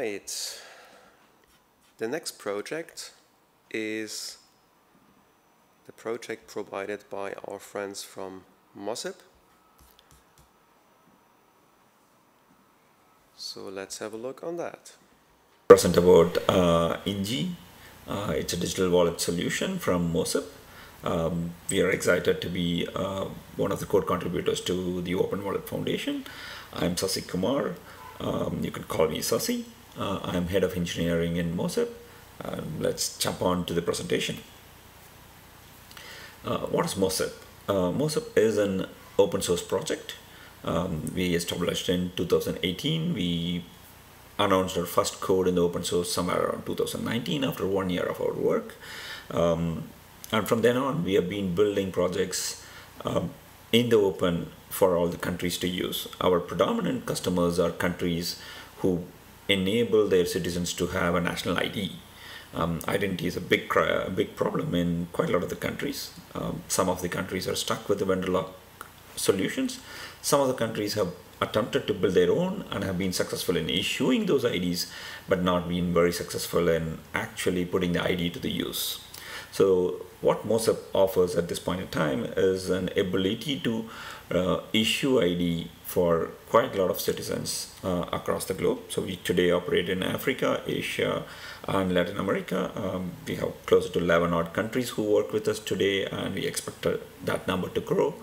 right. The next project is the project provided by our friends from MOSIP. So let's have a look on that. Present about uh, Inji. Uh, it's a digital wallet solution from MOSIP. Um, we are excited to be uh, one of the core contributors to the Open Wallet Foundation. I'm Sasikumar. Um, you can call me Sasi. Uh, I'm head of engineering in MOSIP. Um, let's jump on to the presentation. Uh, what is MOSIP? Uh, MOSIP is an open source project. Um, we established in 2018. We announced our first code in the open source somewhere around 2019 after one year of our work. Um, and from then on, we have been building projects um, in the open for all the countries to use. Our predominant customers are countries who enable their citizens to have a national ID. Um, identity is a big, a big problem in quite a lot of the countries. Um, some of the countries are stuck with the vendor lock solutions. Some of the countries have attempted to build their own and have been successful in issuing those IDs, but not been very successful in actually putting the ID to the use. So what MOSIP offers at this point in time is an ability to uh, issue ID for quite a lot of citizens uh, across the globe. So we today operate in Africa, Asia, and Latin America. Um, we have close to 11 odd countries who work with us today, and we expect uh, that number to grow.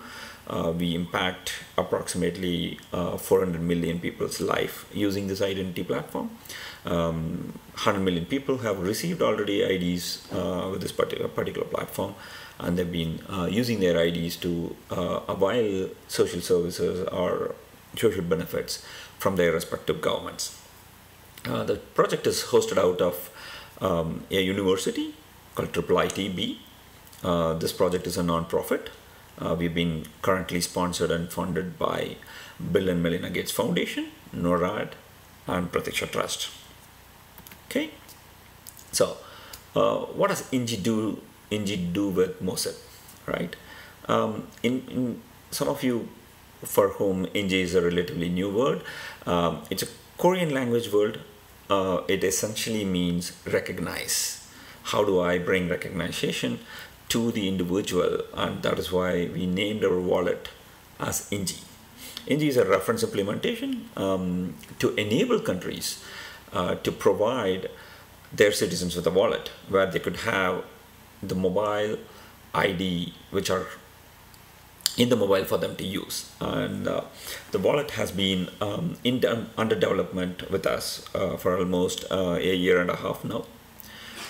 Uh, we impact approximately uh, 400 million people's life using this identity platform. Um, 100 million people have received already IDs uh, with this particular, particular platform and they've been uh, using their IDs to uh, avail social services or social benefits from their respective governments. Uh, the project is hosted out of um, a university called Triple ITB. Uh, this project is a non-profit. Uh, we've been currently sponsored and funded by Bill and Melinda Gates Foundation, NORAD, and Pratiksha Trust. Okay, so uh, what does Inji do Inji do with MOSIP, right? Um, in, in some of you for whom Inji is a relatively new word, um, it's a Korean language word. Uh, it essentially means recognize. How do I bring recognition to the individual? And that is why we named our wallet as Inji. Inji is a reference implementation um, to enable countries uh, to provide their citizens with a wallet where they could have the mobile ID which are in the mobile for them to use. And uh, the wallet has been um, in under development with us uh, for almost uh, a year and a half now.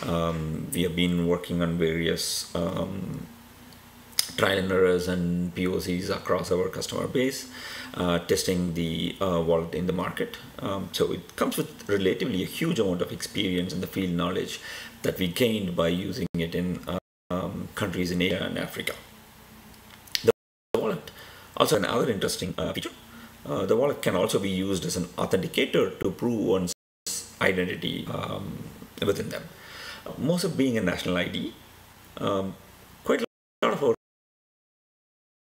Um, we have been working on various um, trial and errors and POCs across our customer base, uh, testing the uh, wallet in the market. Um, so it comes with relatively a huge amount of experience and the field knowledge that we gained by using it in um, countries in Asia and Africa. The wallet, also another interesting uh, feature, uh, the wallet can also be used as an authenticator to prove one's identity um, within them. MOSIP being a national ID, um, quite a lot of our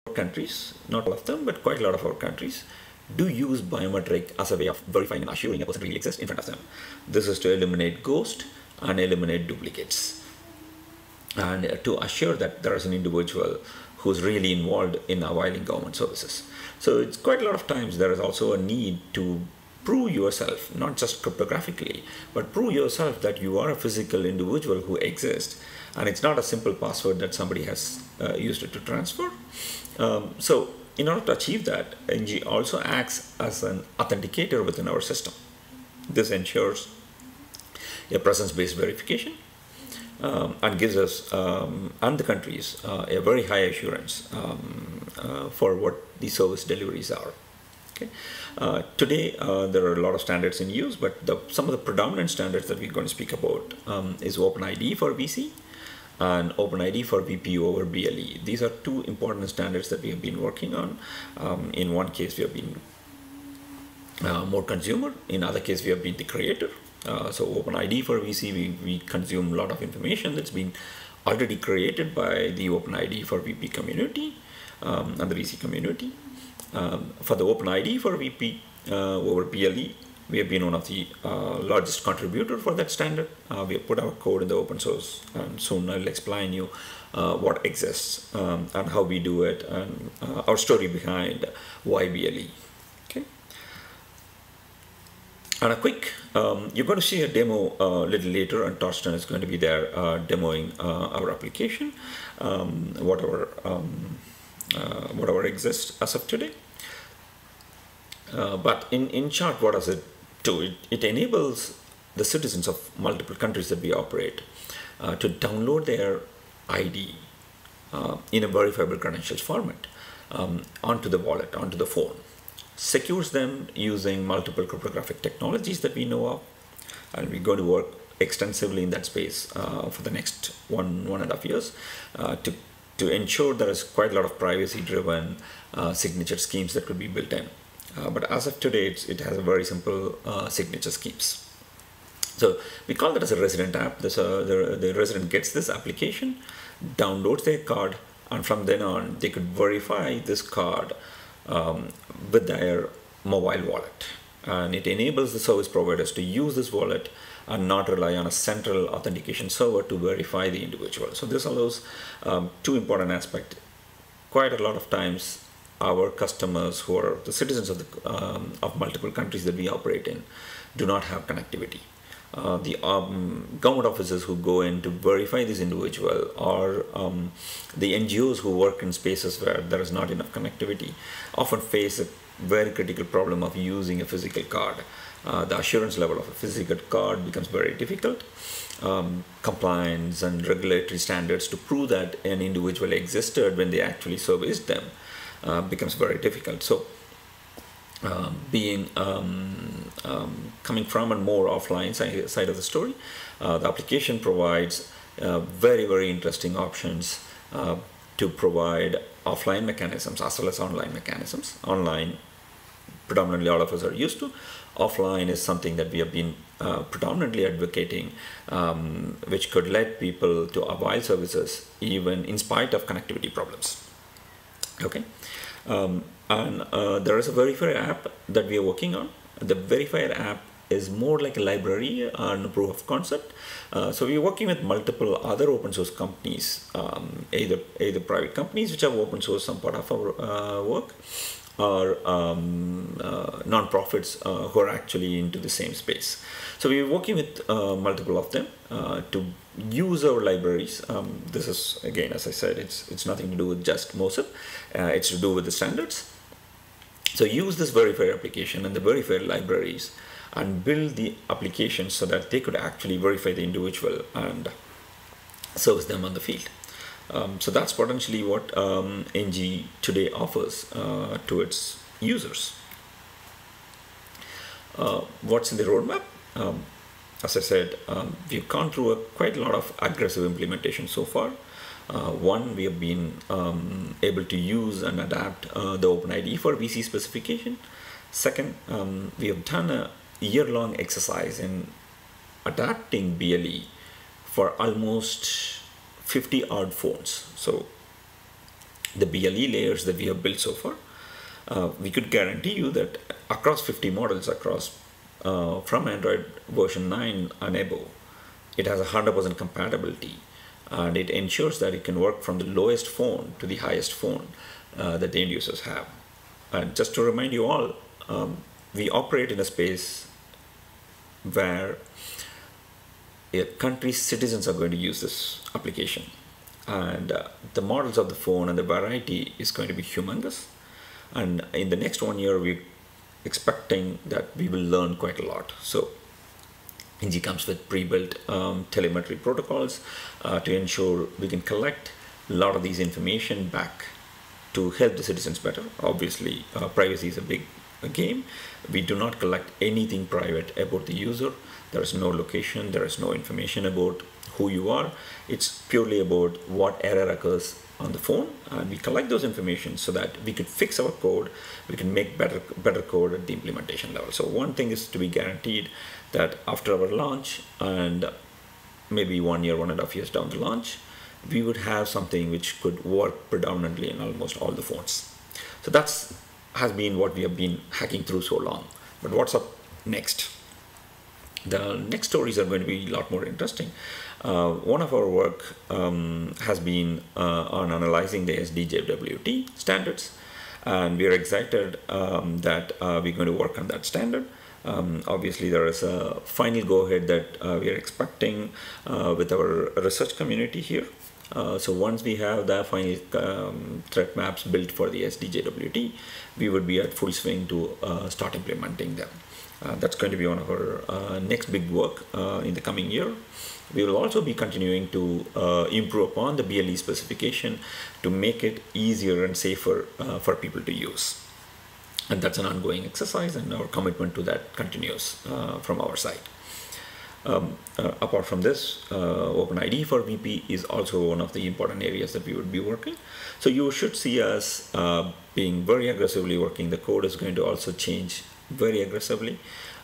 countries, not all of them, but quite a lot of our countries, do use biometric as a way of verifying and assuring a person really exists in front of them. This is to eliminate ghost and eliminate duplicates. And uh, to assure that there is an individual who's really involved in availing government services. So it's quite a lot of times there is also a need to prove yourself, not just cryptographically, but prove yourself that you are a physical individual who exists. And it's not a simple password that somebody has uh, used it to transfer. Um, so in order to achieve that, Inji also acts as an authenticator within our system. This ensures a presence-based verification um, and gives us um, and the countries uh, a very high assurance um, uh, for what the service deliveries are. Okay. Uh, today uh, there are a lot of standards in use, but the, some of the predominant standards that we're going to speak about um, is OpenID for VC and OpenID for VPU over BLE. These are two important standards that we have been working on. Um, in one case, we have been uh, more consumer. In other case, we have been the creator. Uh, so OpenID for VC, we, we consume a lot of information that's been already created by the OpenID for VP community um, and the VC community. Um, for the OpenID for VP uh, over BLE, we have been one of the uh, largest contributor for that standard. Uh, we have put our code in the open source, and soon I'll explain you uh, what exists um, and how we do it, and uh, our story behind why BLE. Okay. And a quick, um, you're going to see a demo a little later, and Torsten is going to be there uh, demoing uh, our application, um, whatever um, whatever exists as of today. but in, in short, what does it do? it, it enables the citizens of multiple countries that we operate uh, to download their ID uh, in a verifiable credentials format um, onto the wallet, onto the phone. Secures them using multiple cryptographic technologies that we know of, and we're going to work extensively in that space uh, for the next one one and a half years uh, to to ensure there is quite a lot of privacy driven uh, signature schemes that could be built in. Uh, but as of today, it has a very simple uh, signature schemes. So we call that as a resident app. This, the, the resident gets this application, downloads their card, and from then on, they could verify this card um, with their mobile wallet. And it enables the service providers to use this wallet and not rely on a central authentication server to verify the individual. So this allows um, two important aspects. Quite a lot of times, our customers who are the citizens of the um, of multiple countries that we operate in do not have connectivity. Uh, the um, government officers who go in to verify this individual or um, the NGOs who work in spaces where there is not enough connectivity often face a very critical problem of using a physical card. Uh, the assurance level of a physical card becomes very difficult. Um, compliance and regulatory standards to prove that an individual existed when they actually serviced them uh, becomes very difficult. So, um, being um, um, coming from a more offline side, of the story, uh, the application provides uh, very very interesting options to provide offline mechanisms as well as online mechanisms. Online, predominantly all of us are used to. Offline is something that we have been uh, predominantly advocating, um, which could let people to avail services even in spite of connectivity problems. Okay. Um, and uh, there is a verifier app that we are working on. The verifier app is more like a library and a proof of concept. Uh, so we're working with multiple other open source companies, um, either either private companies which have open source some part of our uh, work, or um, uh, non-profits uh, who are actually into the same space. So we're working with uh, multiple of them uh, to use our libraries. Um, this is again, as I said, it's it's nothing to do with just MOSIP. Uh, it's to do with the standards. So use this verifier application and the verifier libraries and build the applications so that they could actually verify the individual and service them on the field. Um, so that's potentially what um, Inji today offers uh, to its users. Uh, what's in the roadmap? Um, as I said, um, we've gone through a, quite a lot of aggressive implementation so far. Uh, one, we have been um, able to use and adapt uh, the OpenID for VC specification. Second, um, we have done a year-long exercise in adapting BLE for almost 50 odd phones. So the BLE layers that we have built so far, uh, we could guarantee you that across 50 models across uh, from Android version 9 and above, it has 100% compatibility and it ensures that it can work from the lowest phone to the highest phone uh, that the end users have. And just to remind you all, um, we operate in a space where a country's citizens are going to use this application. And uh, the models of the phone and the variety is going to be humongous. And in the next one year we're expecting that we will learn quite a lot. So Inji comes with pre-built um, telemetry protocols uh, to ensure we can collect a lot of these information back to help the citizens better. Obviously uh, privacy is a big game we do not collect anything private about the user there is no location, there is no information about who you are. It's purely about what error occurs on the phone and we collect those information so that we could fix our code, we can make better better code at the implementation level. So one thing is to be guaranteed that after our launch and maybe one year, one and a half years down the launch, we would have something which could work predominantly in almost all the phones. So that's has been what we have been hacking through so long. But what's up next. The next stories are going to be a lot more interesting. Uh, one of our work um, has been uh, on analyzing the SDJWT standards, and we are excited um, that uh, we're going to work on that standard. Um, obviously, there is a final go ahead that uh, we are expecting uh, with our research community here. Uh, so once we have the final um, threat maps built for the SDJWT, we would be at full swing to start implementing them. that's going to be one of our next big work in the coming year. We will also be continuing to uh, improve upon the BLE specification to make it easier and safer uh, for people to use. And that's an ongoing exercise, and our commitment to that continues uh, from our side. Um, uh, apart from this, uh, OpenID for VP is also one of the important areas that we would be working. So you should see us uh, being very aggressively working. The code is going to also change very aggressively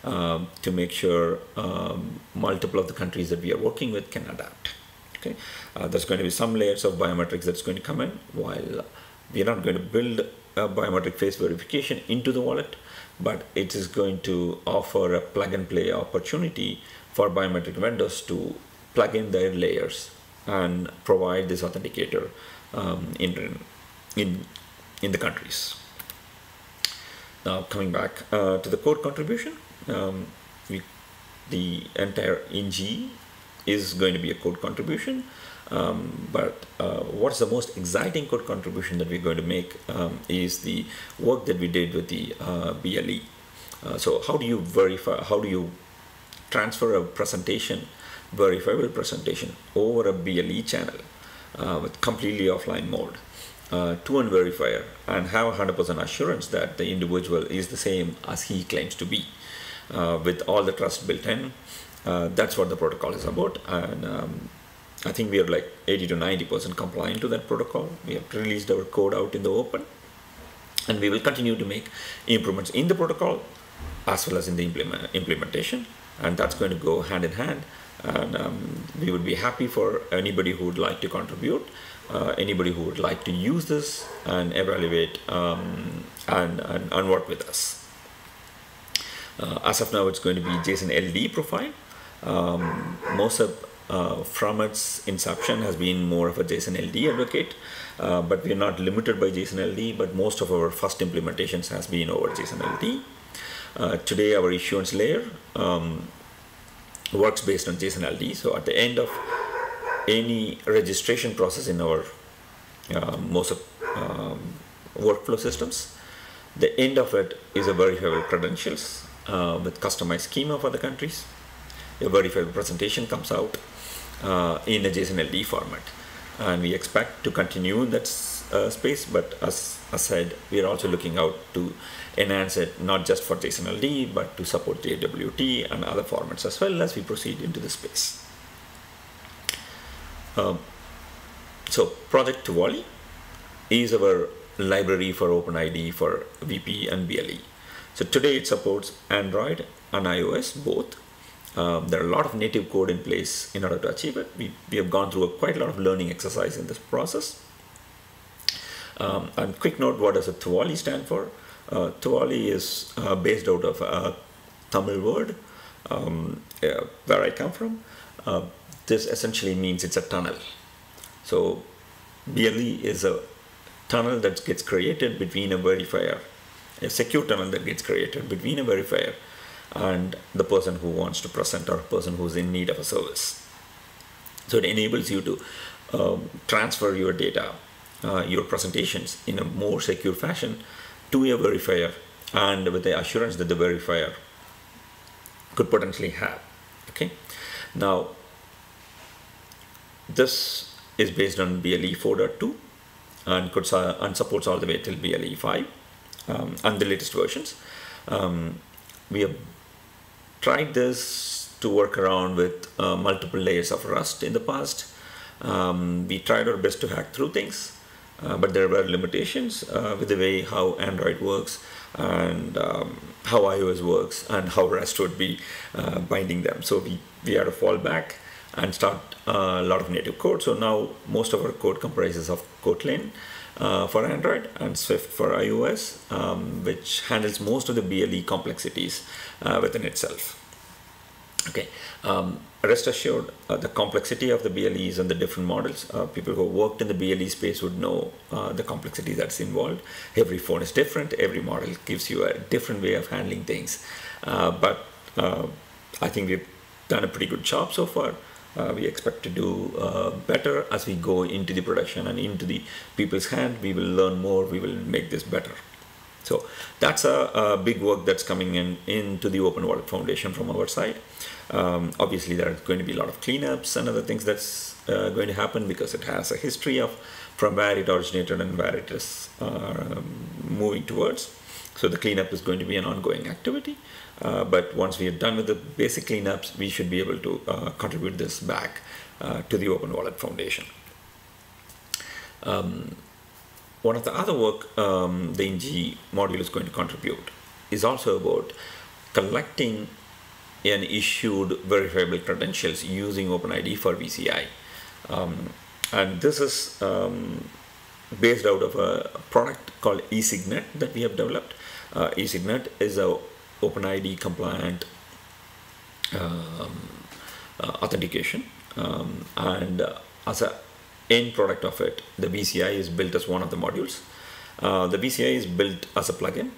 um, to make sure um, multiple of the countries that we are working with can adapt. Okay, uh, there's going to be some layers of biometrics that's going to come in while we are not going to build a biometric face verification into the wallet, but it is going to offer a plug and play opportunity for biometric vendors to plug in their layers and provide this authenticator um, in, in, in the countries. Now coming back uh, to the code contribution, um, we, the entire Inji is going to be a code contribution. Um, but uh, what's the most exciting code contribution that we're going to make um, is the work that we did with the uh, BLE. Uh, so how do you verify, how do you transfer a presentation, verifiable presentation over a BLE channel uh, with completely offline mode uh, to a verifier and have 100% assurance that the individual is the same as he claims to be uh, with all the trust built in. Uh, that's what the protocol is about. And um, I think we are like 80 to 90% compliant to that protocol. We have released our code out in the open. And we will continue to make improvements in the protocol as well as in the implement implementation. And that's going to go hand in hand. And um, we would be happy for anybody who would like to contribute, uh, anybody who would like to use this and evaluate um, and, and, and work with us. Uh, as of now, it's going to be JSON LD profile. Um, of uh, from its inception, has been more of a JSON LD advocate, uh, but we are not limited by JSON LD, but most of our first implementations has been over JSON LD. Uh, today, our issuance layer um, works based on JSON LD. So at the end of any registration process in our uh, MOSIP um, workflow systems, the end of it is a verifiable credentials uh, with customized schema for the countries. A verified presentation comes out uh, in a JSON LD format. And we expect to continue that uh, space, but as I said, we are also looking out to enhance it not just for JSON LD, but to support JWT and other formats as well as we proceed into the space. Um, so Project Tuvali is our library for OpenID for VP and BLE. So today it supports Android and iOS both. Um, there are a lot of native code in place in order to achieve it. We, we have gone through a, quite a lot of learning exercise in this process. Um, and quick note, what does a Tuvali stand for? Uh, is uh, based out of a Tamil word um, uh, where I come from. Uh, this essentially means it's a tunnel. So BLE is a tunnel that gets created between a verifier a secure tunnel that gets created between a verifier and the person who wants to present or person who's in need of a service. So it enables you to um, transfer your data, uh, your presentations in a more secure fashion to a verifier and with the assurance that the verifier could potentially have. Okay. Now, this is based on BLE 4.2 and could and supports all the way till BLE 5 um, and the latest versions. Um, we have tried this to work around with uh, multiple layers of Rust in the past. Um, we tried our best to hack through things, uh, but there were limitations uh, with the way how Android works and um, how iOS works and how Rust would be uh, binding them. So we, we had to fall back and start uh, a lot of native code. So now most of our code comprises of Kotlin uh, for Android and Swift for iOS, um, which handles most of the BLE complexities uh, within itself. Okay, um, rest assured, uh, the complexity of the BLEs and the different models, uh, people who worked in the BLE space would know uh, the complexity that's involved. Every phone is different, every model gives you a different way of handling things. Uh, but uh, I think we've done a pretty good job so far. Uh, we expect to do better as we go into the production and into the people's hand. We will learn more, we will make this better. So that's a, a, big work that's coming in into the Open Wallet Foundation from our side. Um, obviously, there are going to be a lot of cleanups and other things that's uh, going to happen because it has a history of from where it originated and where it is uh, moving towards. So the cleanup is going to be an ongoing activity. Uh, but once we are done with the basic cleanups, we should be able to uh, contribute this back uh, to the Open Wallet Foundation. Um, one of the other work um, the Inji module is going to contribute is also about collecting and issued verifiable credentials using OpenID for VCI. Um, and this is um, based out of a product called eSignet that we have developed. Uh, eSignet is a OpenID compliant um, uh, authentication um, and uh, as a end product of it, the VCI is built as one of the modules. Uh, the VCI is built as a plugin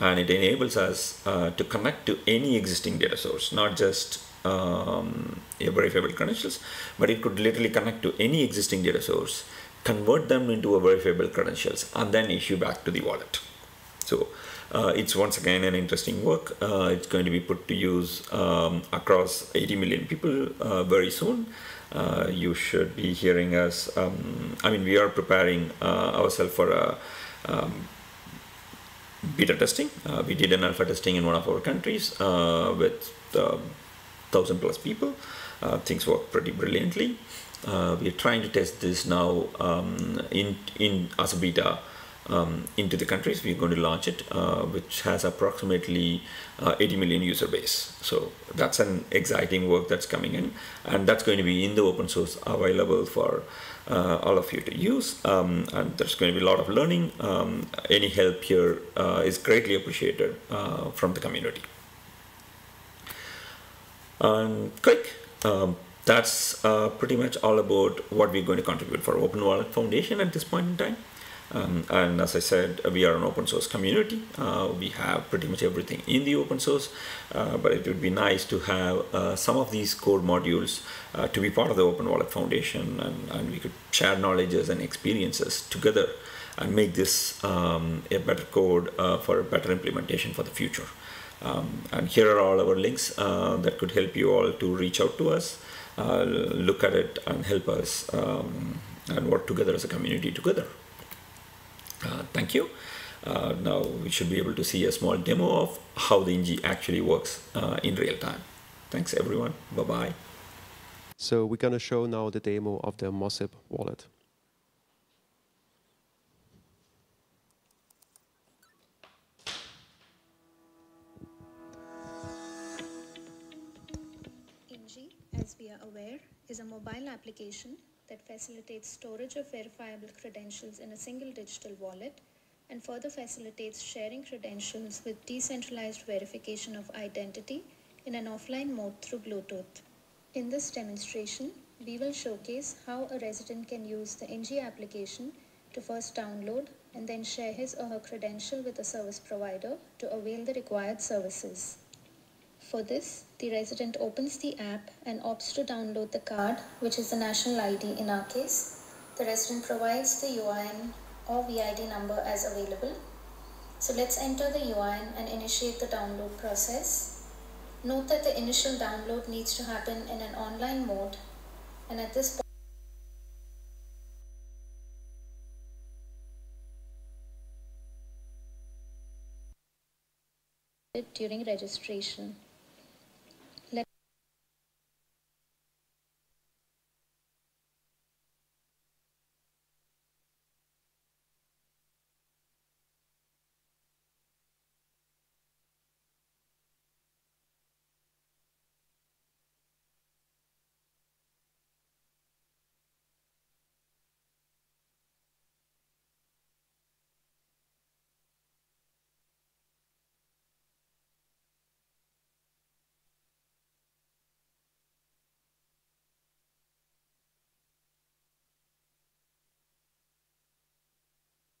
and it enables us uh, to connect to any existing data source, not just um, verifiable credentials, but it could literally connect to any existing data source, convert them into a verifiable credentials, and then issue back to the wallet. So uh, it's once again an interesting work. Uh, it's going to be put to use um, across 80 million people uh, very soon. Uh, you should be hearing us. Um, I mean, we are preparing uh, ourselves for a um, beta testing. Uh, we did an alpha testing in one of our countries uh, with uh, thousand plus people. Uh, things work pretty brilliantly. Uh, we are trying to test this now um, in in as a beta um, into the countries. We're going to launch it, uh, which has approximately 80 million user base. So that's an exciting work that's coming in, and that's going to be in the open source available for uh, all of you to use um, and there's going to be a lot of learning um, any help here uh, is greatly appreciated uh, from the community and quick um, that's uh, pretty much all about what we're going to contribute for open wallet foundation at this point in time um, and as I said, we are an open source community. Uh, we have pretty much everything in the open source, uh, but it would be nice to have uh, some of these core modules uh, to be part of the Open Wallet Foundation, and, and we could share knowledges and experiences together and make this um, a better code uh, for a better implementation for the future. Um, and here are all our links uh, that could help you all to reach out to us, look at it, and help us um, and work together as a community together. Uh, thank you. Uh, now we should be able to see a small demo of how the Inji actually works uh, in real time. Thanks everyone. Bye-bye. So we're going to show now the demo of the MOSIP wallet. Inji, as we are aware, is a mobile application that facilitates storage of verifiable credentials in a single digital wallet and further facilitates sharing credentials with decentralized verification of identity in an offline mode through Bluetooth. In this demonstration, we will showcase how a resident can use the Inji application to first download and then share his or her credential with a service provider to avail the required services. For this, the resident opens the app and opts to download the card, which is the national ID in our case. The resident provides the UIN or VID number as available. So let's enter the UIN and initiate the download process. Note that the initial download needs to happen in an online mode and at this point during registration.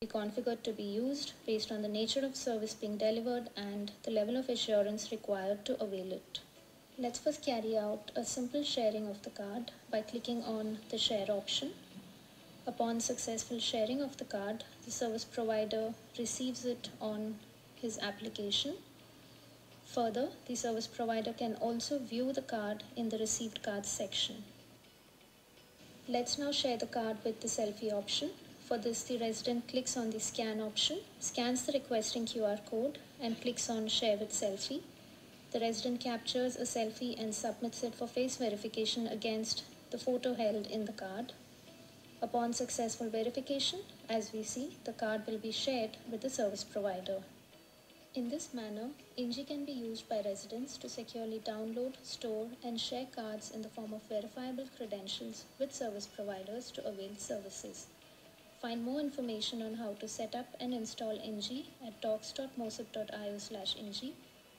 Be configured to be used based on the nature of service being delivered and the level of assurance required to avail it. Let's first carry out a simple sharing of the card by clicking on the share option. Upon successful sharing of the card, the service provider receives it on his application. Further, the service provider can also view the card in the received cards section. Let's now share the card with the selfie option. For this, the resident clicks on the scan option, scans the requesting QR code and clicks on share with selfie. The resident captures a selfie and submits it for face verification against the photo held in the card. Upon successful verification, as we see, the card will be shared with the service provider. In this manner, Inji can be used by residents to securely download, store, and share cards in the form of verifiable credentials with service providers to avail services. Find more information on how to set up and install Inji at docs.mosip.io slash Inji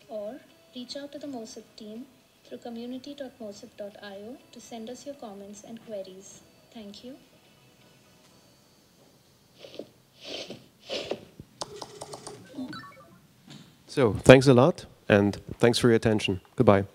or reach out to the MOSIP team through community.mosip.io to send us your comments and queries. Thank you. So thanks a lot and thanks for your attention. Goodbye.